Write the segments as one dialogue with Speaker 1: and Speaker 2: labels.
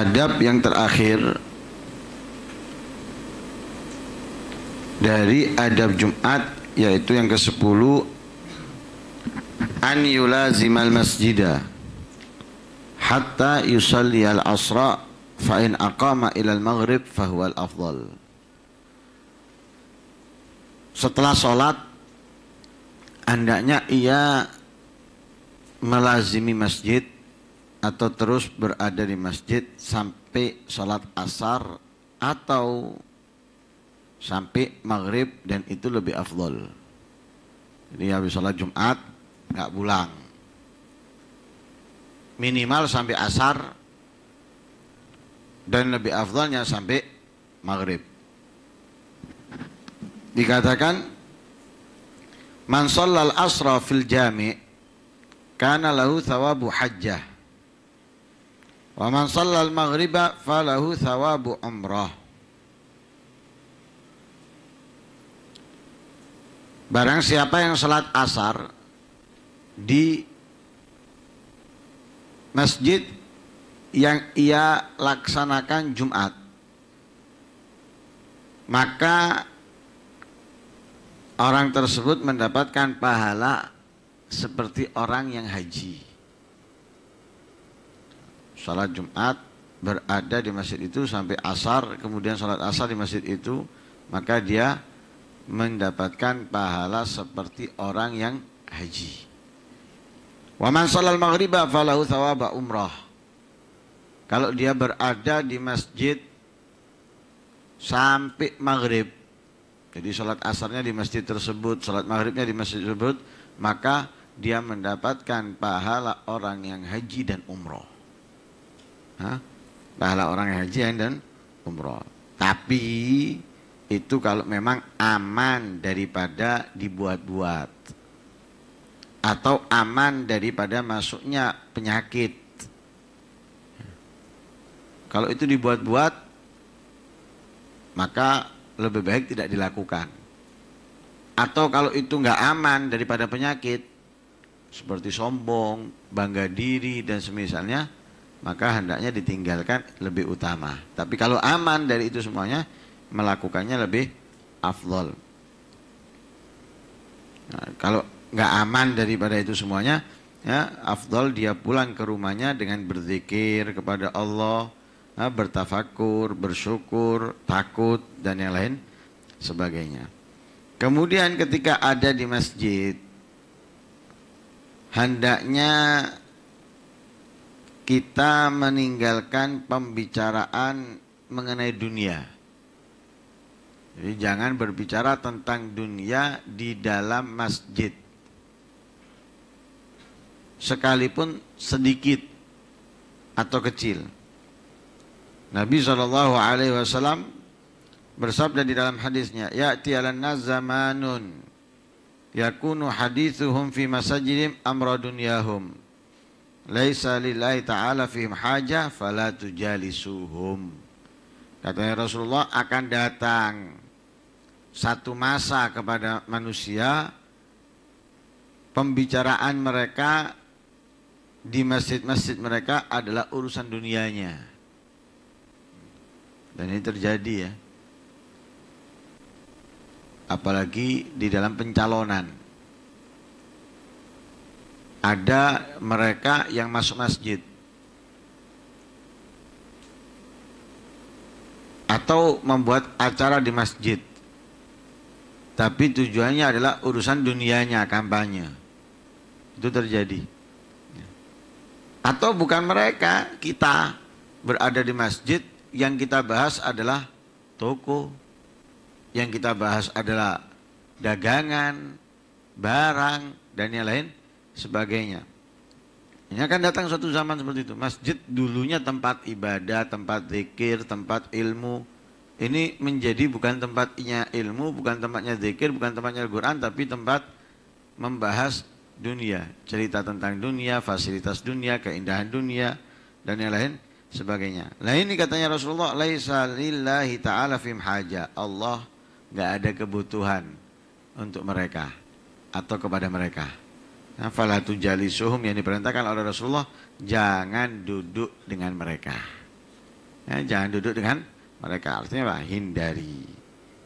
Speaker 1: adab yang terakhir dari adab Jumat yaitu yang ke-10 an yulazimal masjida hatta yusalli al-asra fa in aqama ila al-maghrib fa huwa al-afdal. Setelah sholat hendaknya ia melazimi masjid atau terus berada di masjid sampai sholat asar atau sampai maghrib dan itu lebih afdol. Jadi habis sholat Jumat nggak pulang. Minimal sampai asar dan lebih afdolnya sampai maghrib. Dikatakan Man shallal asra fil jami' kana lahu thawabu hajjah Wa man shallal maghriba falahu thawabu umrah. Barang siapa yang salat asar di masjid yang ia laksanakan Jumat maka orang tersebut mendapatkan pahala seperti orang yang haji sholat Jumat berada di masjid itu sampai asar kemudian sholat asar di masjid itu maka dia mendapatkan pahala seperti orang yang haji. Wa man maghriba falahu thawaba umrah. Kalau dia berada di masjid sampai maghrib jadi sholat asarnya di masjid tersebut sholat maghribnya di masjid tersebut maka dia mendapatkan pahala orang yang haji dan umroh Pahala orang haji dan umroh. Tapi itu kalau memang aman daripada dibuat-buat atau aman daripada masuknya penyakit. Kalau itu dibuat-buat maka lebih baik tidak dilakukan. Atau kalau itu nggak aman daripada penyakit seperti sombong, bangga diri dan semisalnya maka hendaknya ditinggalkan lebih utama. Tapi kalau aman dari itu semuanya, melakukannya lebih afdol. Nah, kalau nggak aman daripada itu semuanya, ya afdol dia pulang ke rumahnya dengan berzikir kepada Allah, ya, bertafakur, bersyukur, takut dan yang lain sebagainya. Kemudian ketika ada di masjid, hendaknya kita meninggalkan pembicaraan mengenai dunia. Jadi jangan berbicara tentang dunia di dalam masjid. Sekalipun sedikit atau kecil. Nabi Shallallahu Alaihi Wasallam bersabda di dalam hadisnya, Ya tialan zamanun yakunu hadithuhum fi masajidin amra dunyahum laisa lillahi ta'ala fihim hajah fala tujalisuhum. Katanya Rasulullah akan datang satu masa kepada manusia pembicaraan mereka di masjid-masjid mereka adalah urusan dunianya. Dan ini terjadi ya. Apalagi di dalam pencalonan ada mereka yang masuk masjid. Atau membuat acara di masjid. Tapi tujuannya adalah urusan dunianya kampanye. Itu terjadi. Atau bukan mereka kita berada di masjid yang kita bahas adalah toko. Yang kita bahas adalah dagangan barang dan yang lain sebagainya. Ini akan datang suatu zaman seperti itu. Masjid dulunya tempat ibadah, tempat zikir, tempat ilmu. Ini menjadi bukan tempatnya ilmu, bukan tempatnya zikir, bukan tempatnya Al-Quran, tapi tempat membahas dunia. Cerita tentang dunia, fasilitas dunia, keindahan dunia, dan yang lain sebagainya. Nah ini katanya Rasulullah, Laisa lillahi ta'ala fim haja. Allah nggak ada kebutuhan untuk mereka atau kepada mereka. Falatu jalisuhum yang diperintahkan oleh Rasulullah jangan duduk dengan mereka. Ya, jangan duduk dengan mereka. Artinya apa? Hindari.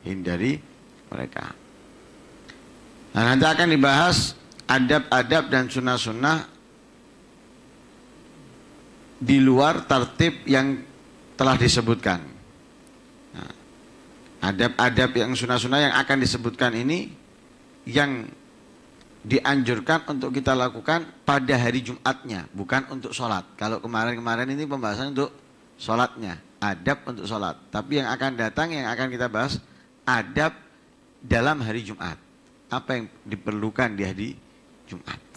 Speaker 1: Hindari mereka. Nah, nanti akan dibahas adab-adab dan sunnah-sunnah di luar tertib yang telah disebutkan. Nah, adab-adab yang sunnah-sunnah yang akan disebutkan ini yang dianjurkan untuk kita lakukan pada hari Jumatnya, bukan untuk sholat. Kalau kemarin-kemarin ini pembahasan untuk sholatnya, adab untuk sholat. Tapi yang akan datang, yang akan kita bahas, adab dalam hari Jumat. Apa yang diperlukan di hari Jumat.